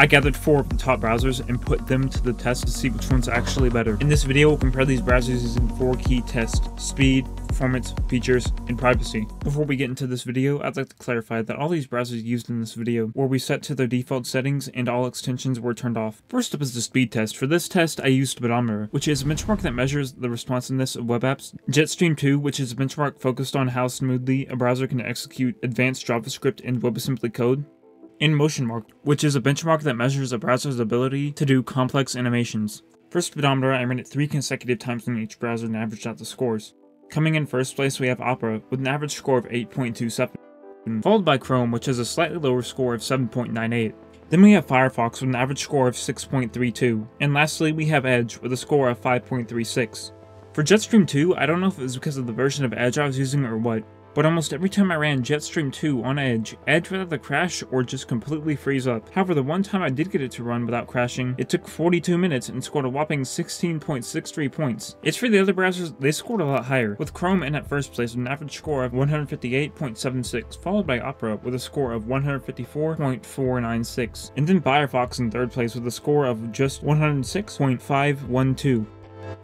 I gathered four of the top browsers and put them to the test to see which one's actually better. In this video, we'll compare these browsers using four key tests, speed, performance, features, and privacy. Before we get into this video, I'd like to clarify that all these browsers used in this video were reset to their default settings and all extensions were turned off. First up is the speed test. For this test, I used Speedometer, which is a benchmark that measures the responsiveness of web apps, Jetstream 2, which is a benchmark focused on how smoothly a browser can execute advanced JavaScript and WebAssembly code, in MotionMark, which is a benchmark that measures a browser's ability to do complex animations. For Speedometer, I ran it three consecutive times in each browser and averaged out the scores. Coming in first place, we have Opera, with an average score of 8.27, followed by Chrome, which has a slightly lower score of 7.98. Then we have Firefox with an average score of 6.32, and lastly we have Edge with a score of 5.36. For Jetstream 2, I don't know if it was because of the version of Edge I was using or what, but almost every time I ran Jetstream 2 on Edge, Edge would either crash or just completely freeze up. However, the one time I did get it to run without crashing, it took 42 minutes and scored a whopping 16.63 points. It's for the other browsers, they scored a lot higher, with Chrome in at first place with an average score of 158.76, followed by Opera with a score of 154.496, and then Firefox in third place with a score of just 106.512.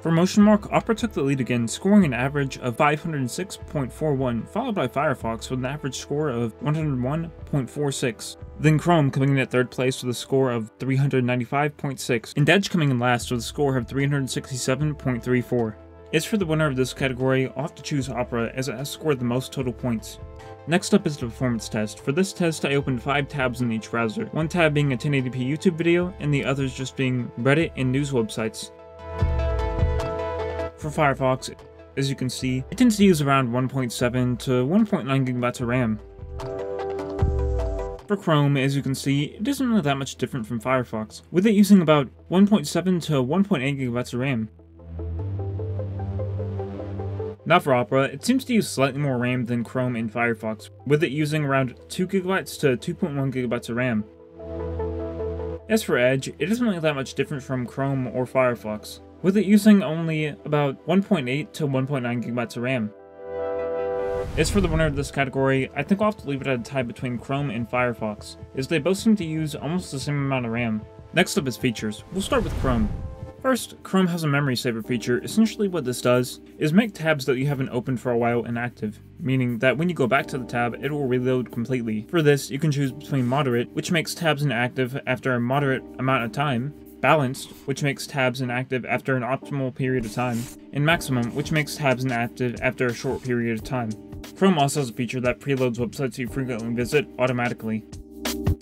For Motion Mark, Opera took the lead again, scoring an average of 506.41, followed by Firefox with an average score of 101.46. Then Chrome coming in at third place with a score of 395.6, and Edge coming in last with a score of 367.34. As for the winner of this category, I'll have to choose Opera as it has scored the most total points. Next up is the performance test. For this test, I opened 5 tabs in each browser, one tab being a 1080p YouTube video, and the others just being Reddit and news websites. For Firefox, as you can see, it tends to use around 1.7 to 1.9 gigabytes of RAM. For Chrome, as you can see, it isn't really that much different from Firefox, with it using about 1.7 to 1.8 gigabytes of RAM. Now for Opera, it seems to use slightly more RAM than Chrome and Firefox, with it using around 2 gigabytes to 2.1 gigabytes of RAM. As for Edge, it isn't really that much different from Chrome or Firefox with it using only about 1.8 to 1.9 gigabytes of RAM. As for the winner of this category, I think I'll have to leave it at a tie between Chrome and Firefox, as they both seem to use almost the same amount of RAM. Next up is features. We'll start with Chrome. First, Chrome has a memory saver feature. Essentially what this does is make tabs that you haven't opened for a while inactive, meaning that when you go back to the tab, it will reload completely. For this, you can choose between moderate, which makes tabs inactive after a moderate amount of time, Balanced, which makes tabs inactive after an optimal period of time, and Maximum, which makes tabs inactive after a short period of time. Chrome also has a feature that preloads websites you frequently visit automatically.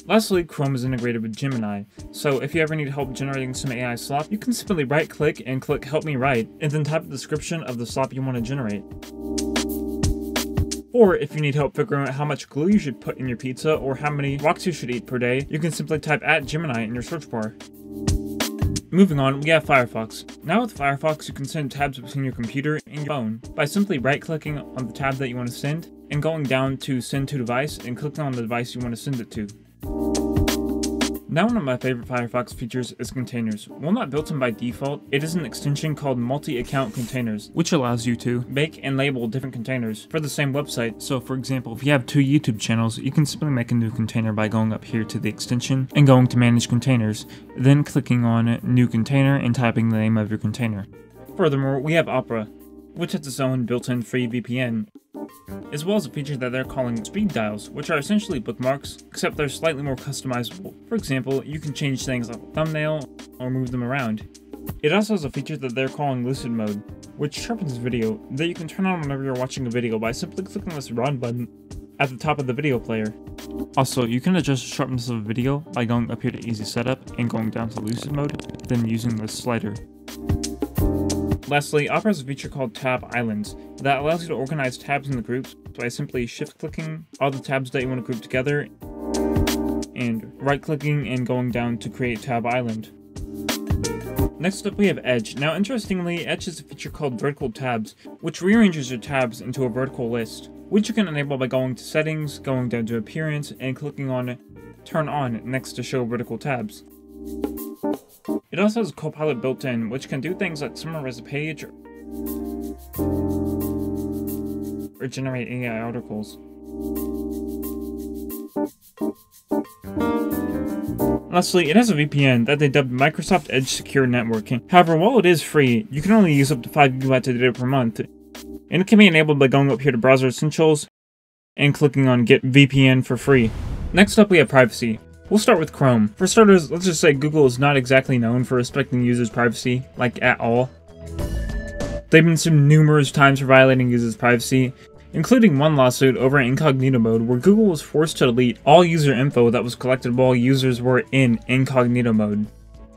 Lastly, Chrome is integrated with Gemini, so if you ever need help generating some AI slop, you can simply right click and click Help Me Write, and then type the description of the slop you want to generate. Or if you need help figuring out how much glue you should put in your pizza or how many rocks you should eat per day, you can simply type at Gemini in your search bar. Moving on, we have Firefox. Now with Firefox, you can send tabs between your computer and your phone by simply right-clicking on the tab that you want to send and going down to Send to Device and clicking on the device you want to send it to. Now one of my favorite Firefox features is containers. While not built in by default, it is an extension called multi-account containers, which allows you to make and label different containers for the same website. So for example, if you have two YouTube channels, you can simply make a new container by going up here to the extension and going to manage containers, then clicking on new container and typing the name of your container. Furthermore, we have Opera, which has its own built-in free VPN, as well as a feature that they're calling speed dials, which are essentially bookmarks, except they're slightly more customizable. For example, you can change things like thumbnail or move them around. It also has a feature that they're calling Lucid Mode, which sharpens video that you can turn on whenever you're watching a video by simply clicking this run button at the top of the video player. Also, you can adjust the sharpness of a video by going up here to easy setup and going down to lucid mode, then using this slider. Lastly, Opera has a feature called Tab Islands that allows you to organize tabs in the groups by simply shift-clicking all the tabs that you want to group together and right-clicking and going down to create Tab Island. Next up we have Edge. Now interestingly, Edge has a feature called Vertical Tabs, which rearranges your tabs into a vertical list, which you can enable by going to Settings, going down to Appearance, and clicking on Turn On next to show vertical tabs. It also has Copilot built in, which can do things like summarize a page or generate AI articles. Lastly, it has a VPN that they dubbed Microsoft Edge Secure Networking. However, while it is free, you can only use up to 5 GB of data per month, and it can be enabled by going up here to Browser Essentials and clicking on Get VPN for free. Next up we have privacy. We'll start with Chrome. For starters, let's just say Google is not exactly known for respecting users' privacy, like at all. They've been sued numerous times for violating users' privacy, including one lawsuit over incognito mode where Google was forced to delete all user info that was collected while users were in incognito mode.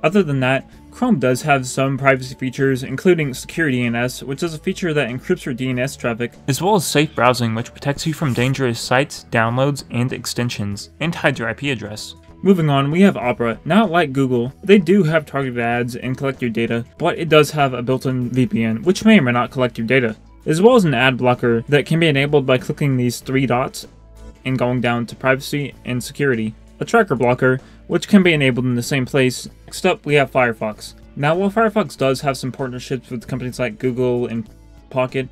Other than that, Chrome does have some privacy features, including Secure DNS, which is a feature that encrypts your DNS traffic, as well as safe browsing, which protects you from dangerous sites, downloads, and extensions, and hides your IP address. Moving on, we have Opera. Not like Google, they do have targeted ads and collect your data, but it does have a built-in VPN, which may or may not collect your data, as well as an ad blocker that can be enabled by clicking these three dots and going down to privacy and security. A tracker blocker, which can be enabled in the same place. Next up, we have Firefox. Now, while Firefox does have some partnerships with companies like Google and Pocket,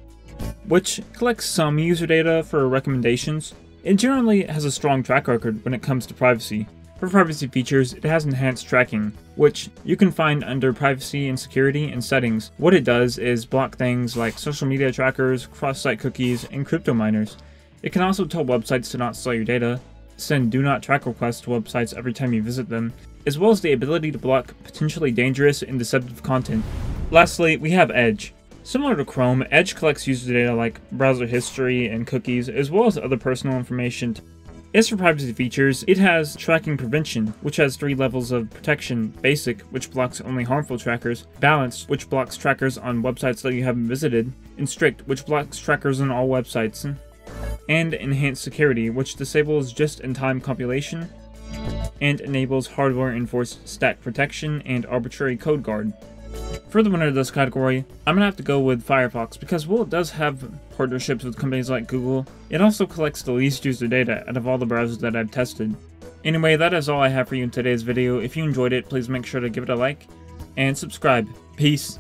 which collects some user data for recommendations, it generally has a strong track record when it comes to privacy. For privacy features, it has enhanced tracking, which you can find under privacy and security and settings. What it does is block things like social media trackers, cross-site cookies, and crypto miners. It can also tell websites to not sell your data, send do not track requests to websites every time you visit them, as well as the ability to block potentially dangerous and deceptive content. Lastly, we have Edge. Similar to Chrome, Edge collects user data like browser history and cookies, as well as other personal information. As for privacy features, it has Tracking Prevention, which has three levels of protection Basic, which blocks only harmful trackers, Balanced, which blocks trackers on websites that you haven't visited, and Strict, which blocks trackers on all websites and Enhanced Security, which disables just-in-time compilation and enables hardware-enforced stack protection and arbitrary code guard. For the winner of this category, I'm gonna have to go with Firefox because while it does have partnerships with companies like Google, it also collects the least user data out of all the browsers that I've tested. Anyway, that is all I have for you in today's video. If you enjoyed it, please make sure to give it a like and subscribe. Peace.